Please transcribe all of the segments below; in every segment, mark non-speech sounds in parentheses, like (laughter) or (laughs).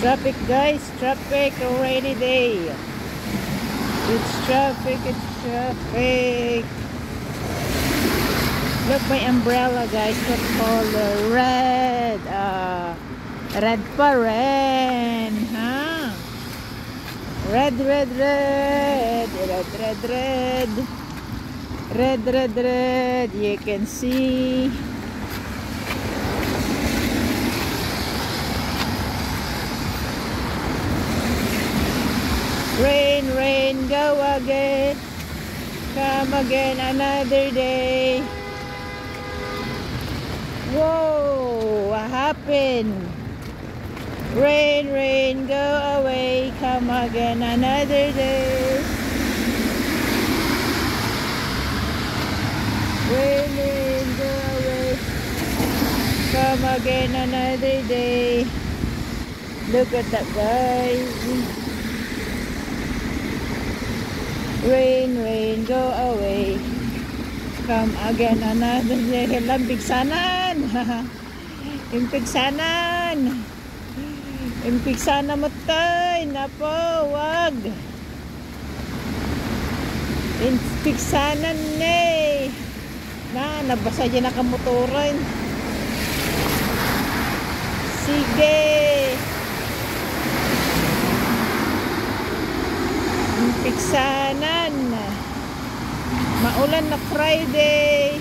traffic guys, traffic, a rainy day. It's traffic, it's traffic. Look, my umbrella guys, what color? Red. Uh, red pa rin. Ha? Red, red, red. Red, red, red. Red, red, red. You can see. Rain, rain, go again. Come again another day. Whoa, what happened? Rain, rain, go away. Come again another day. Rain, rain, go away. Come again another day. Look at that guys. Rain, rain, go away. Come again another day. Lang pigsanan. (laughs) Impigsanan. Impigsana mo tay. Napo, wag. Impigsanan ne. Na, nabasa dyan nakamotoran. Sige. Impigsanan. Maulan na Friday.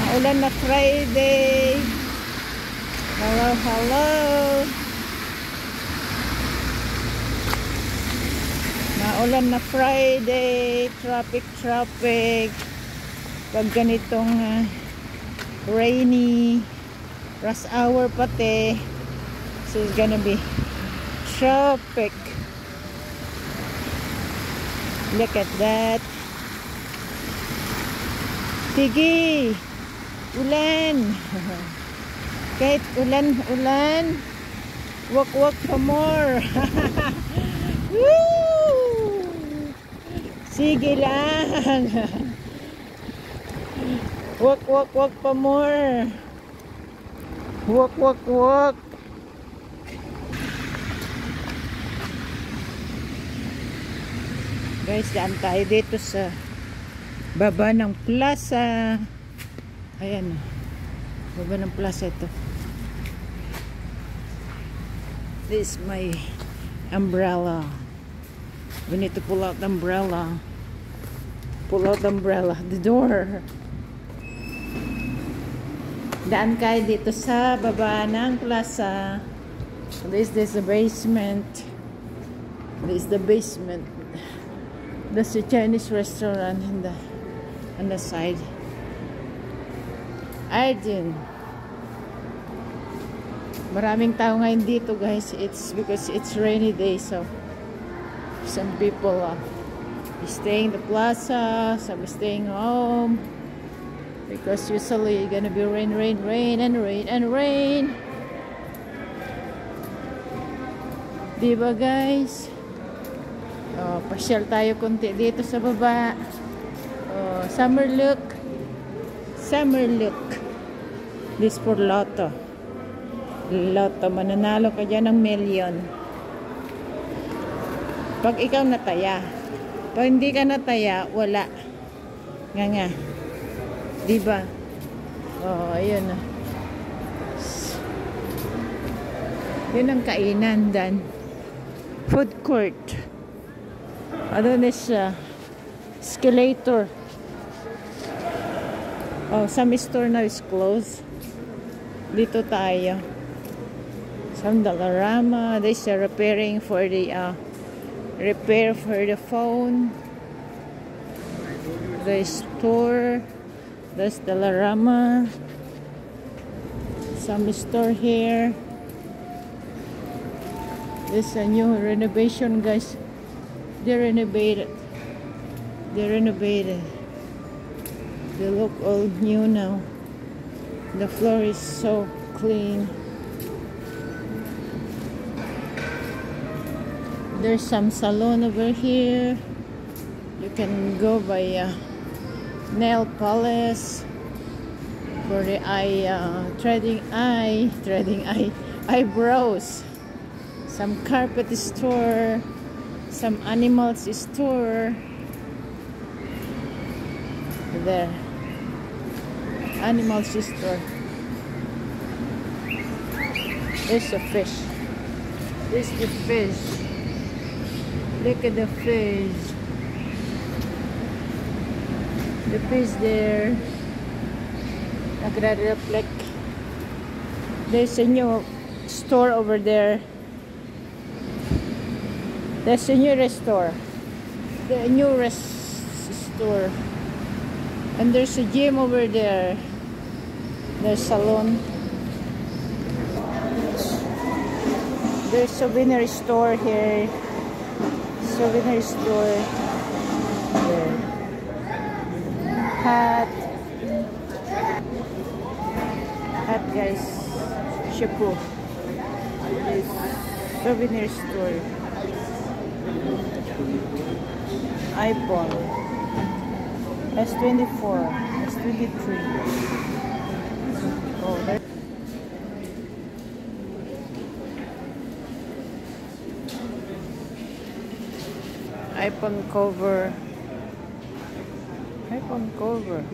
Maulan na Friday. Hello, hello. Maulan na Friday. Traffic, traffic. Pag ganitong ah, rainy rush hour pati. So it's gonna be traffic. Look at that. Sige. Ulan. (laughs) Kahit ulan, ulan. Walk, walk pa more. (laughs) Woo! Sige lang. (laughs) walk, walk, walk pa more. Walk, walk, walk. Guys, daan tayo dito sa baba ng plaza. Ayan. Baba ng plaza ito. This is my umbrella. We need to pull out the umbrella. Pull out the umbrella. The door. Daan kayo dito sa baba ng plaza. This is the basement. This is the basement. There's a Chinese restaurant in the on the side. Arjun. Maraming tao ngayon dito guys. It's because it's rainy day so some people are staying in the plaza, some staying home because usually gonna be rain, rain, rain, and rain, and rain. Diba guys? Oh, pasyal tayo konti dito sa baba. Oh, summer look. Summer look. This for Lotto. Lotto, mananalo ka dyan ng million. Pag ikaw nataya. Pag hindi ka nataya, wala. Nga nga. Diba? Oh, ayun na. Yun ang kainan dan. Food court. Ano na siya? Escalator. Oh, some store now is closed. Dito tayo. Some Dollarama. They are repairing for the uh, repair for the phone. The store. There's the Larama. Some store here. This a new renovation, guys. They renovated. They renovated. They look all new now. The floor is so clean. There's some salon over here. You can go by uh, nail polish for the eye uh, threading eye threading eye eyebrows some carpet store some animals store there animals store. There's a fish. There's the fish. Look at the fish. The fish there. Nagre-reflect there's a new store over there there's a new store. The new store. And there's a gym over there. There's salon. There's a souvenir store here. Souvenir store. There. Hat. Hat guys. Shampoo. Souvenir store iPhone. S24 S23 oh iPhone cover. iPhone cover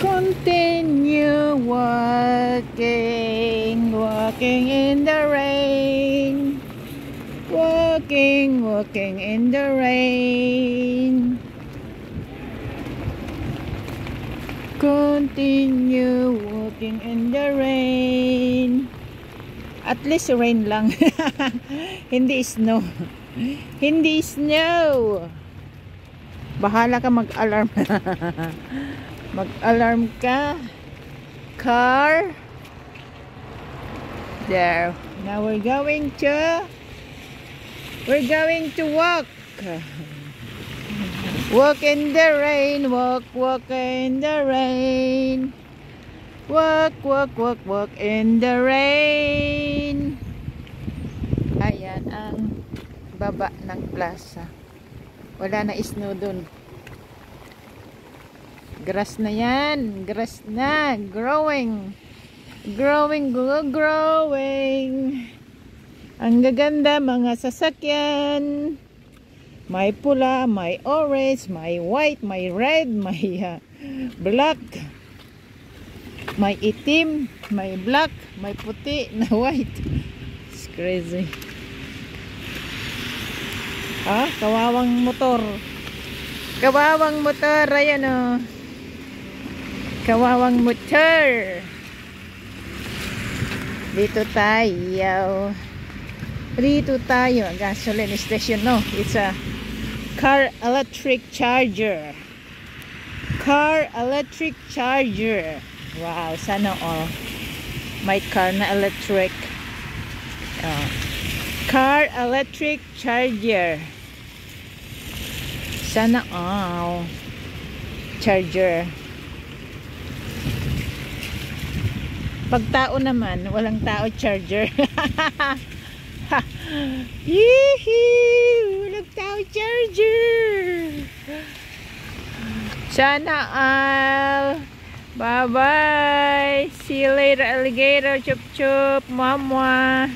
Continue walking, walking in the rain. Walking, walking in the rain. Continue walking in the rain. At least rain lang. (laughs) Hindi snow. Hindi snow. Bahala ka mag-alarm. (laughs) Mag-alarm ka. Car. There. Now we're going to We're going to walk. Walk in the rain, walk, walk in the rain. Walk, walk, walk, walk in the rain. Ayan ang baba ng plaza. Wala na snow dun. Grass na yan. Grass na. Growing. Growing, grow- growing. Ang gaganda mga sasakyan. May pula, may orange, may white, may red, (laughs) may uh, black. May itim, may black, may puti (laughs) na white. It's crazy. Ah, kawawang motor. Kawawang motor, ayan o. Kawawang motor. Dito tayo. Dito tayo. Gasoline station, no? It's a car electric charger. Car electric charger. Wow, sana all. May car na electric. Oh. Car electric charger. Sana all. Charger. Pag tao naman, walang tao charger. (laughs) Yee! Walang tao charger. Sana all. Bye-bye. See you later, alligator. Chup chup. Mama.